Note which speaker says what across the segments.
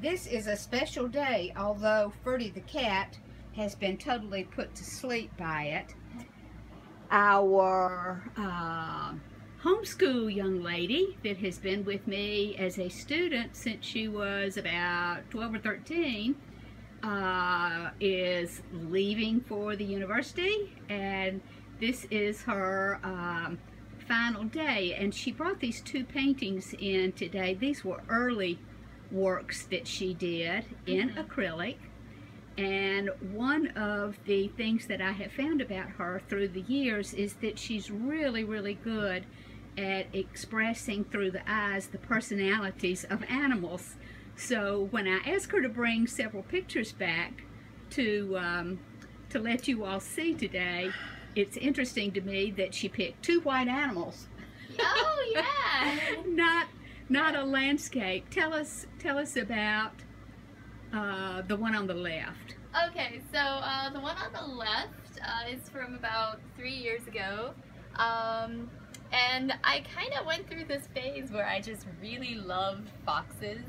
Speaker 1: This is a special day, although Ferdy the cat has been totally put to sleep by it. Our uh, homeschool young lady that has been with me as a student since she was about 12 or 13 uh, is leaving for the university and this is her um, final day and she brought these two paintings in today. These were early works that she did in mm -hmm. acrylic. And one of the things that I have found about her through the years is that she's really really good at expressing through the eyes the personalities of animals. So when I asked her to bring several pictures back to um, to let you all see today it's interesting to me that she picked two white animals.
Speaker 2: Oh yeah.
Speaker 1: Not not a landscape. Tell us, tell us about uh, the one on the left.
Speaker 2: Okay, so uh, the one on the left uh, is from about three years ago. Um, and I kind of went through this phase where I just really loved foxes.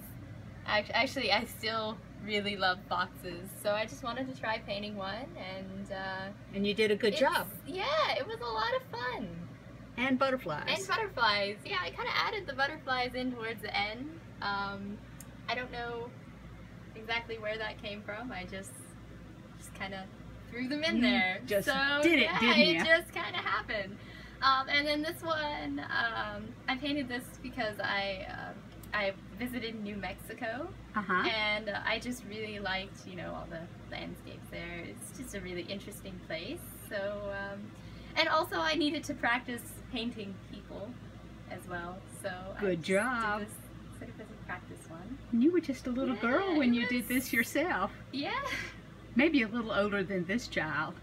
Speaker 2: Actually, I still really love foxes, so I just wanted to try painting one, and uh,
Speaker 1: and you did a good job.
Speaker 2: Yeah, it was a lot of fun.
Speaker 1: And butterflies.
Speaker 2: And butterflies. Yeah, I kind of added the butterflies in towards the end. Um, I don't know exactly where that came from. I just just kind of threw them in there.
Speaker 1: Just
Speaker 2: so,
Speaker 1: did it,
Speaker 2: yeah,
Speaker 1: didn't
Speaker 2: you? it just kind of happened. Um, and then this one, um, I painted this because I uh, I visited New Mexico,
Speaker 1: uh -huh.
Speaker 2: and uh, I just really liked you know all the landscapes there. It's just a really interesting place. So um, and also I needed to practice painting people as well. So
Speaker 1: good job.
Speaker 2: This sort of as a practice one.
Speaker 1: You were just a little yeah, girl when you did this yourself.
Speaker 2: Yeah.
Speaker 1: Maybe a little older than this child.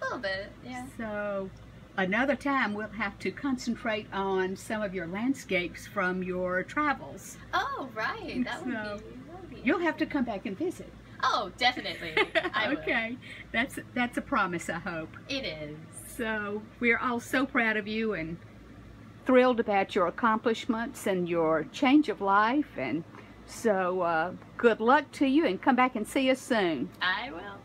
Speaker 2: A little bit, yeah.
Speaker 1: So another time we'll have to concentrate on some of your landscapes from your travels.
Speaker 2: Oh, right. That, so, would, be, that would be
Speaker 1: You'll have to come back and visit.
Speaker 2: Oh, definitely.
Speaker 1: okay. That's that's a promise, I hope.
Speaker 2: It is.
Speaker 1: So we're all so proud of you and thrilled about your accomplishments and your change of life. And so uh, good luck to you and come back and see us soon.
Speaker 2: I will.